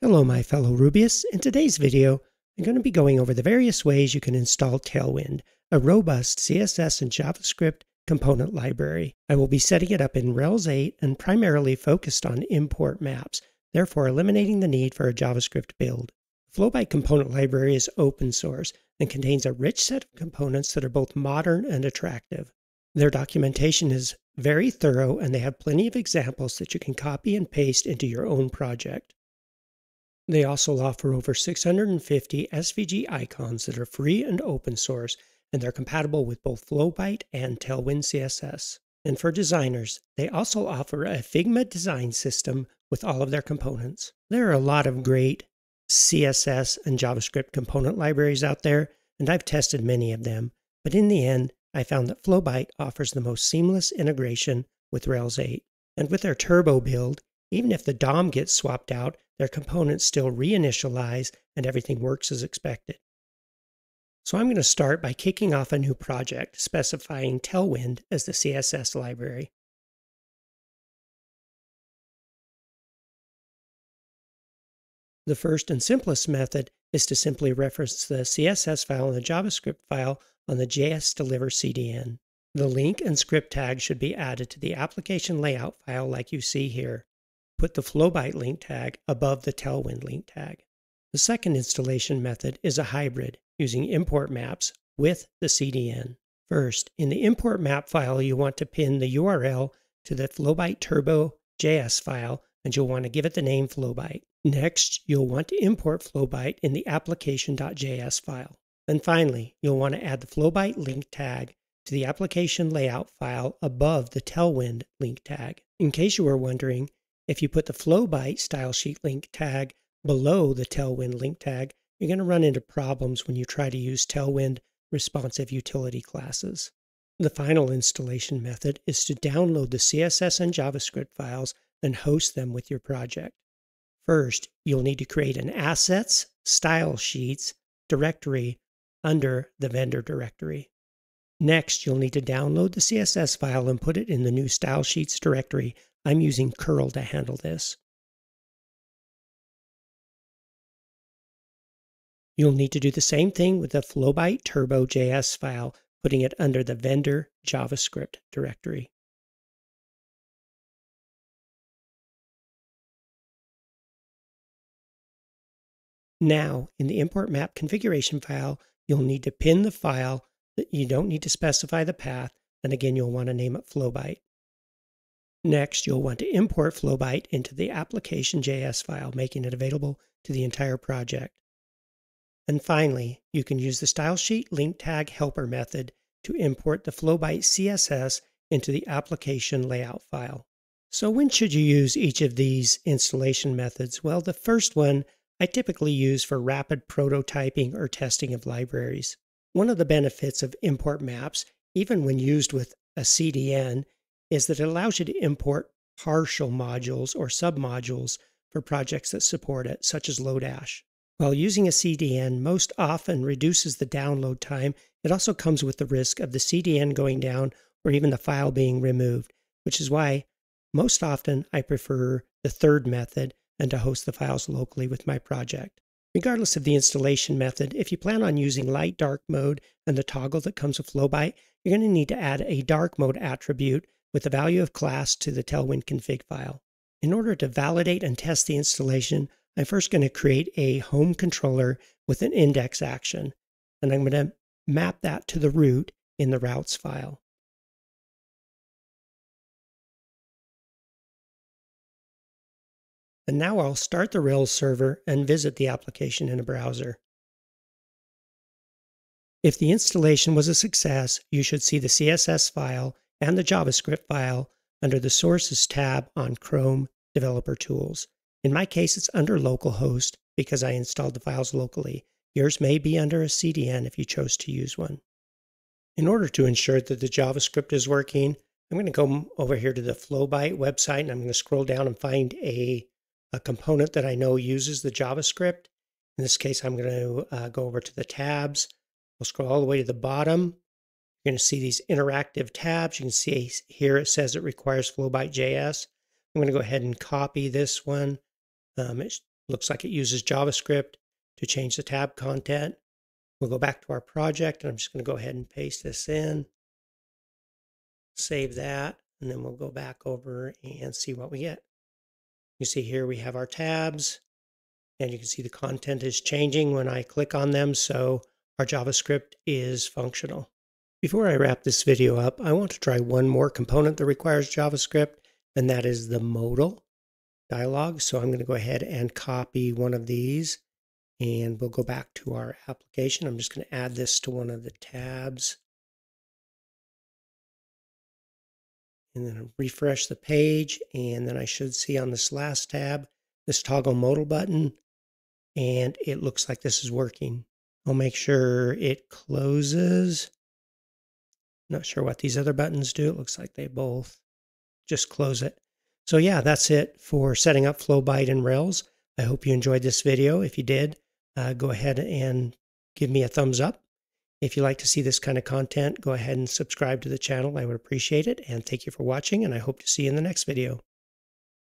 Hello my fellow Rubius, In today's video, I'm going to be going over the various ways you can install Tailwind, a robust CSS and JavaScript component library. I will be setting it up in Rails 8 and primarily focused on import maps, therefore eliminating the need for a JavaScript build. The Flowbite component library is open source and contains a rich set of components that are both modern and attractive. Their documentation is very thorough and they have plenty of examples that you can copy and paste into your own project. They also offer over 650 SVG icons that are free and open source, and they're compatible with both Flowbite and Tailwind CSS. And for designers, they also offer a Figma design system with all of their components. There are a lot of great CSS and JavaScript component libraries out there, and I've tested many of them. But in the end, I found that Flowbite offers the most seamless integration with Rails 8. And with their turbo build, even if the DOM gets swapped out, their components still reinitialize and everything works as expected. So I'm going to start by kicking off a new project specifying Tailwind as the CSS library. The first and simplest method is to simply reference the CSS file and the JavaScript file on the jsDelivr CDN. The link and script tag should be added to the application layout file like you see here put the Flowbite link tag above the Tailwind link tag. The second installation method is a hybrid using import maps with the CDN. First, in the import map file, you want to pin the URL to the Flowbite Turbo JS file and you'll want to give it the name Flowbite. Next, you'll want to import Flowbite in the application.js file. And finally, you'll want to add the Flowbite link tag to the application layout file above the Tailwind link tag. In case you were wondering, if you put the Flowbite style sheet link tag below the Tailwind link tag, you're going to run into problems when you try to use Tailwind responsive utility classes. The final installation method is to download the CSS and JavaScript files and host them with your project. First, you'll need to create an Assets Style Sheets directory under the vendor directory. Next, you'll need to download the CSS file and put it in the new Style Sheets directory I'm using curl to handle this. You'll need to do the same thing with the Flowbite Turbo JS file, putting it under the vendor JavaScript directory. Now, in the import map configuration file, you'll need to pin the file that you don't need to specify the path, and again, you'll want to name it Flowbite. Next, you'll want to import Flowbite into the application.js file, making it available to the entire project. And finally, you can use the stylesheet link tag helper method to import the Flowbite CSS into the application layout file. So when should you use each of these installation methods? Well, the first one I typically use for rapid prototyping or testing of libraries. One of the benefits of import maps, even when used with a CDN, is that it allows you to import partial modules or submodules for projects that support it, such as Lodash. While using a CDN most often reduces the download time, it also comes with the risk of the CDN going down or even the file being removed, which is why most often I prefer the third method and to host the files locally with my project. Regardless of the installation method, if you plan on using light dark mode and the toggle that comes with Flowbite, you're going to need to add a dark mode attribute with the value of class to the Tailwind config file. In order to validate and test the installation, I'm first going to create a home controller with an index action, and I'm going to map that to the root in the routes file. And now I'll start the Rails server and visit the application in a browser. If the installation was a success, you should see the CSS file and the JavaScript file under the Sources tab on Chrome Developer Tools. In my case, it's under localhost because I installed the files locally. Yours may be under a CDN if you chose to use one. In order to ensure that the JavaScript is working, I'm going to go over here to the Flowbite website and I'm going to scroll down and find a, a component that I know uses the JavaScript. In this case, I'm going to uh, go over to the tabs. We'll scroll all the way to the bottom you're going to see these interactive tabs. You can see here it says it requires Flowbite JS. I'm going to go ahead and copy this one. Um, it Looks like it uses JavaScript to change the tab content. We'll go back to our project and I'm just going to go ahead and paste this in. Save that and then we'll go back over and see what we get. You see here we have our tabs and you can see the content is changing when I click on them. So our JavaScript is functional. Before I wrap this video up, I want to try one more component that requires JavaScript, and that is the modal dialog. So I'm going to go ahead and copy one of these and we'll go back to our application. I'm just going to add this to one of the tabs. And then refresh the page. And then I should see on this last tab, this toggle modal button. And it looks like this is working. I'll make sure it closes. Not sure what these other buttons do. It looks like they both just close it. So yeah, that's it for setting up Flowbite and Rails. I hope you enjoyed this video. If you did, uh, go ahead and give me a thumbs up. If you like to see this kind of content, go ahead and subscribe to the channel. I would appreciate it. And thank you for watching, and I hope to see you in the next video.